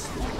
Yes.